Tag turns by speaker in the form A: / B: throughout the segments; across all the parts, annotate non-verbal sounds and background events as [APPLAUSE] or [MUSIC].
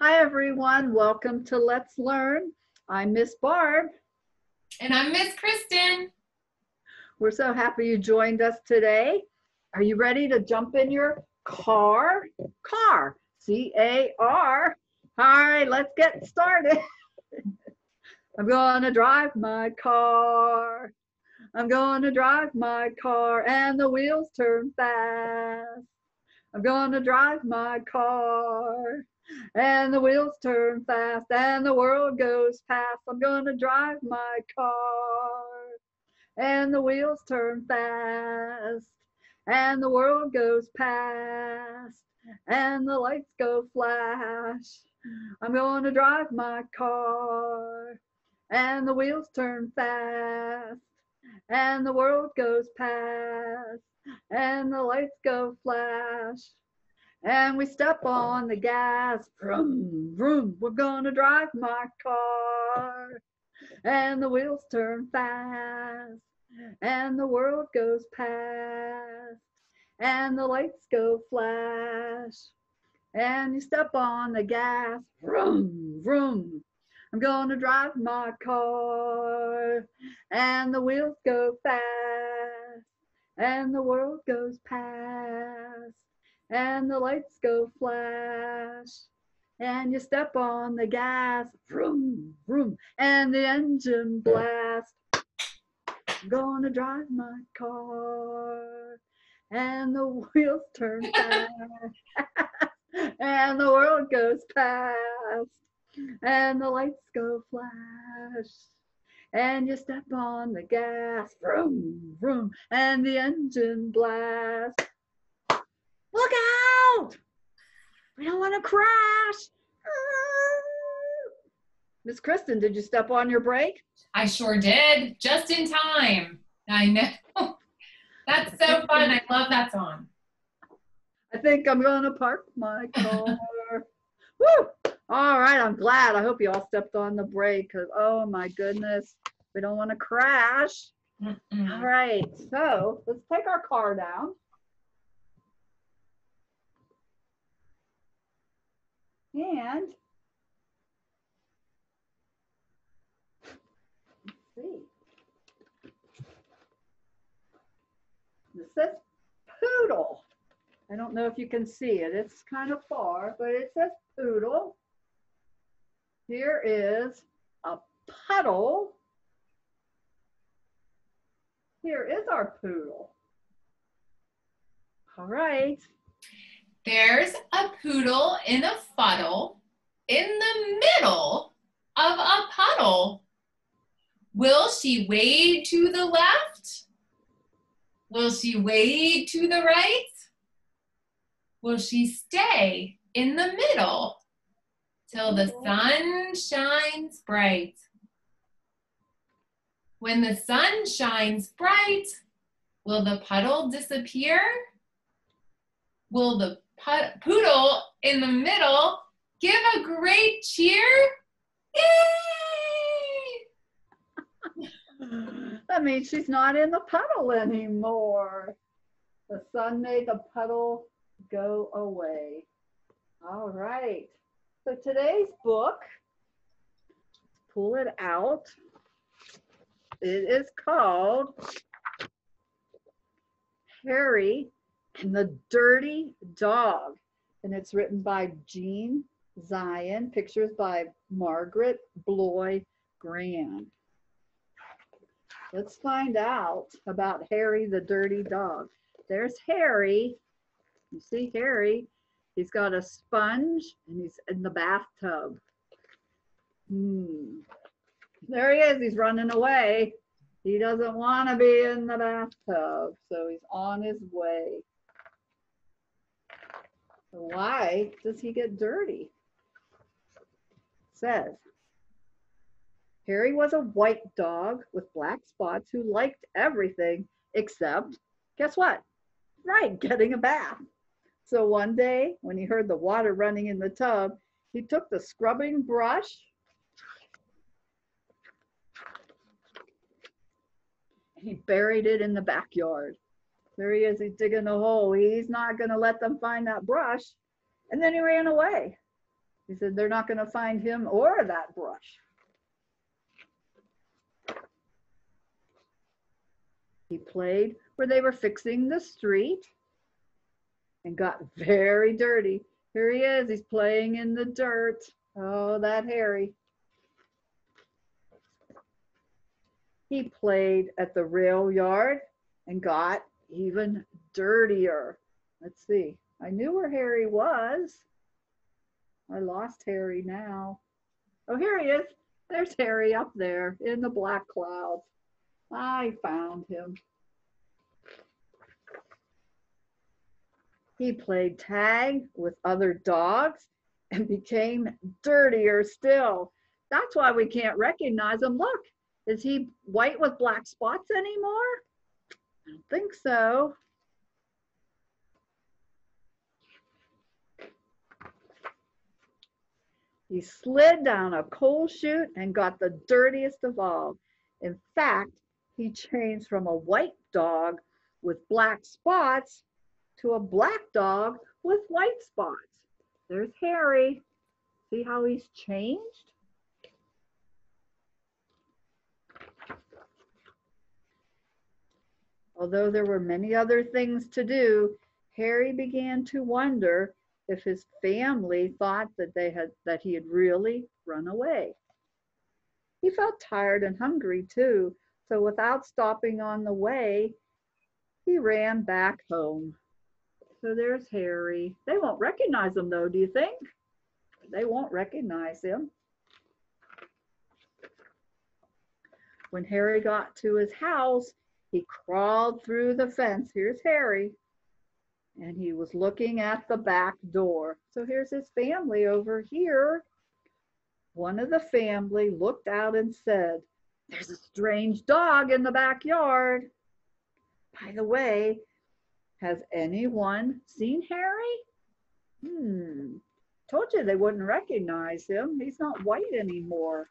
A: Hi, everyone. Welcome to Let's Learn. I'm Miss Barb.
B: And I'm Miss Kristen.
A: We're so happy you joined us today. Are you ready to jump in your car? Car, C A R. All right, let's get started. [LAUGHS] I'm going to drive my car. I'm going to drive my car and the wheels turn fast. I'm going to drive my car and the wheels turn fast and the world goes past. I'm gonna drive my car and the wheels turn fast and the world goes past and the lights go flash. I'm gonna drive my car and the wheels turn fast and the world goes past and the lights go flash and we step on the gas. Vroom, vroom, we're gonna drive my car. And the wheels turn fast, and the world goes past, and the lights go flash. And you step on the gas. Vroom, vroom. I'm gonna drive my car, and the wheels go fast, and the world goes past and the lights go flash and you step on the gas vroom vroom and the engine blast. I'm gonna drive my car and the wheels turn [LAUGHS] fast and the world goes past and the lights go flash. And you step on the gas vroom vroom and the engine blast Look out! We don't want to crash. Miss Kristen, did you step on your brake?
B: I sure did, just in time. I know. [LAUGHS] That's so fun. I love that song.
A: I think I'm going to park my [LAUGHS] car. Woo! All right, I'm glad. I hope you all stepped on the brake because, oh my goodness, we don't want to crash. Mm -mm. All right, so let's take our car down. And see. This says poodle. I don't know if you can see it. It's kind of far, but it says poodle. Here is a puddle. Here is our poodle. All right.
B: There's a poodle in a fuddle in the middle of a puddle. Will she wade to the left? Will she wade to the right? Will she stay in the middle till the sun shines bright? When the sun shines bright, will the puddle disappear? Will the poodle in the middle give a great cheer.
A: Yay! that means she's not in the puddle anymore. The sun made the puddle go away. All right. So today's book, pull it out. It is called Harry and the Dirty Dog. And it's written by Gene Zion, pictures by Margaret Bloy Graham. Let's find out about Harry the Dirty Dog. There's Harry. You see Harry? He's got a sponge and he's in the bathtub. Hmm. There he is. He's running away. He doesn't want to be in the bathtub, so he's on his way. Why does he get dirty? Says, Harry was a white dog with black spots who liked everything except, guess what? Right, getting a bath. So one day when he heard the water running in the tub, he took the scrubbing brush and he buried it in the backyard. There he is. He's digging a hole. He's not going to let them find that brush. And then he ran away. He said they're not going to find him or that brush. He played where they were fixing the street and got very dirty. Here he is, he's playing in the dirt. Oh, that Harry. He played at the rail yard and got even dirtier. Let's see. I knew where Harry was. I lost Harry now. Oh, here he is. There's Harry up there in the black clouds. I found him. He played tag with other dogs and became dirtier still. That's why we can't recognize him. Look, is he white with black spots anymore? I don't think so. He slid down a coal chute and got the dirtiest of all. In fact, he changed from a white dog with black spots to a black dog with white spots. There's Harry. See how he's changed? Although there were many other things to do, Harry began to wonder if his family thought that they had that he had really run away. He felt tired and hungry too, so without stopping on the way, he ran back home. So there's Harry. They won't recognize him though, do you think? They won't recognize him. When Harry got to his house, he crawled through the fence. Here's Harry. And he was looking at the back door. So here's his family over here. One of the family looked out and said, There's a strange dog in the backyard. By the way, has anyone seen Harry? Hmm, told you they wouldn't recognize him. He's not white anymore.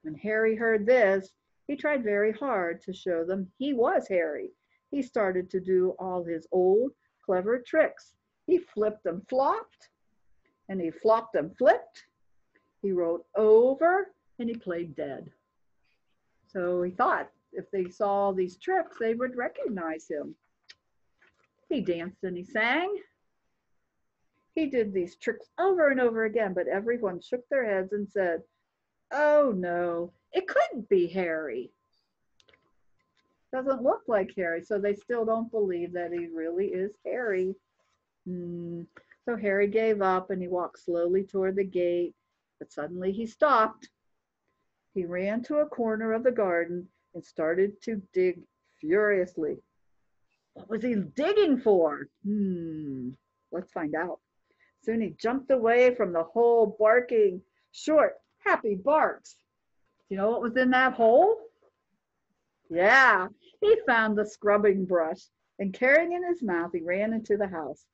A: When Harry heard this, he tried very hard to show them he was Harry. He started to do all his old clever tricks. He flipped and flopped, and he flopped and flipped. He rolled over, and he played dead. So he thought if they saw these tricks, they would recognize him. He danced and he sang. He did these tricks over and over again, but everyone shook their heads and said, Oh no, it couldn't be Harry. Doesn't look like Harry, so they still don't believe that he really is Harry. Hmm. So Harry gave up and he walked slowly toward the gate, but suddenly he stopped. He ran to a corner of the garden and started to dig furiously. What was he digging for? Hmm, let's find out. Soon he jumped away from the hole, barking short, happy barks. You know what was in that hole? Yeah, he found the scrubbing brush and carrying it in his mouth, he ran into the house.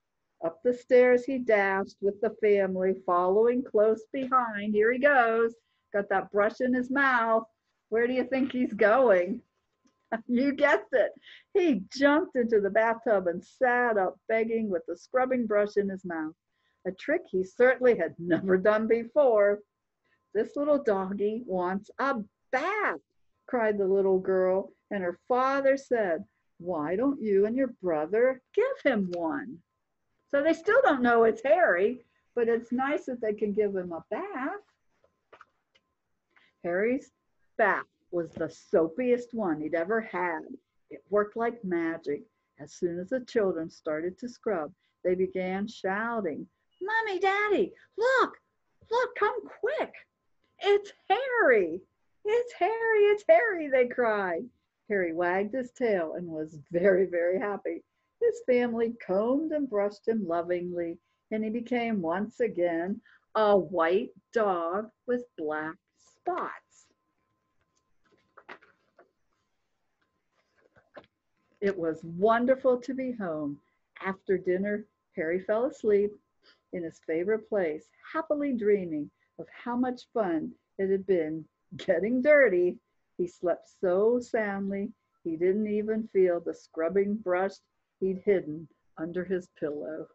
A: Up the stairs he dashed with the family, following close behind. Here he goes, got that brush in his mouth. Where do you think he's going? [LAUGHS] you guessed it. He jumped into the bathtub and sat up begging with the scrubbing brush in his mouth, a trick he certainly had [LAUGHS] never done before. This little doggie wants a bath, cried the little girl, and her father said, Why don't you and your brother give him one? So they still don't know it's Harry, but it's nice that they can give him a bath. Harry's bath was the soapiest one he'd ever had. It worked like magic. As soon as the children started to scrub, they began shouting, Mommy, Daddy, look, look, come quick. It's Harry. It's Harry, it's Harry, they cried. Harry wagged his tail and was very, very happy. His family combed and brushed him lovingly, and he became once again a white dog with black spots. It was wonderful to be home. After dinner, Harry fell asleep in his favorite place, happily dreaming of how much fun it had been getting dirty. He slept so soundly, he didn't even feel the scrubbing brush he'd hidden under his pillow.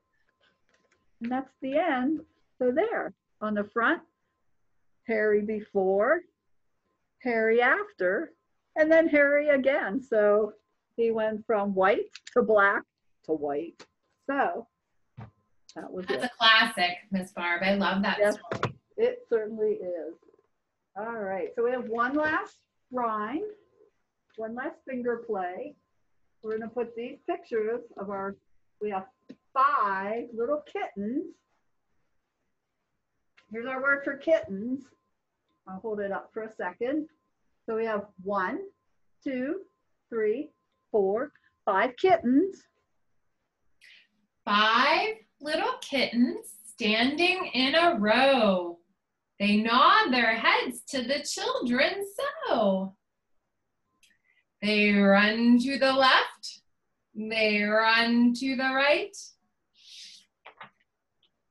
A: And that's the end So there, on the front, Harry before, Harry after, and then Harry again. So he went from white to black to white. So that was
B: That's
A: it.
B: a classic, Miss Barb. I love that
A: Yes.
B: story.
A: It certainly is. All right, so we have one last rhyme, one last finger play. We're gonna put these pictures of our, we have five little kittens. Here's our word for kittens. I'll hold it up for a second. So we have one, two, three, four, five kittens.
B: Five little kittens standing in a row. They nod their heads to the children so. They run to the left. They run to the right.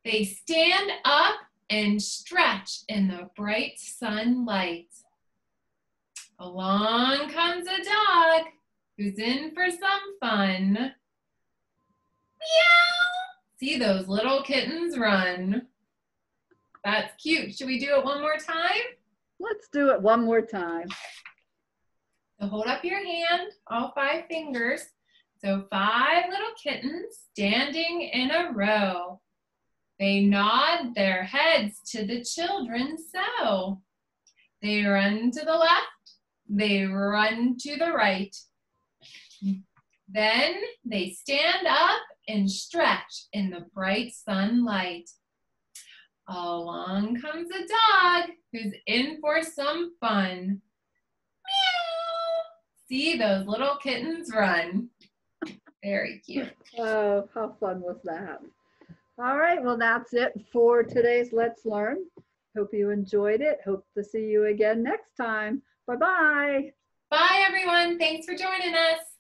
B: They stand up and stretch in the bright sunlight. Along comes a dog who's in for some fun. Meow! See those little kittens run. That's cute. Should we do it one more time?
A: Let's do it one more time.
B: So hold up your hand, all five fingers. So five little kittens standing in a row. They nod their heads to the children so. They run to the left, they run to the right. Then they stand up and stretch in the bright sunlight. Along comes a dog who's in for some fun. Meow! See those little kittens run. Very cute.
A: Oh, how fun was that? All right, well, that's it for today's Let's Learn. Hope you enjoyed it. Hope to see you again next time. Bye-bye.
B: Bye, everyone. Thanks for joining us.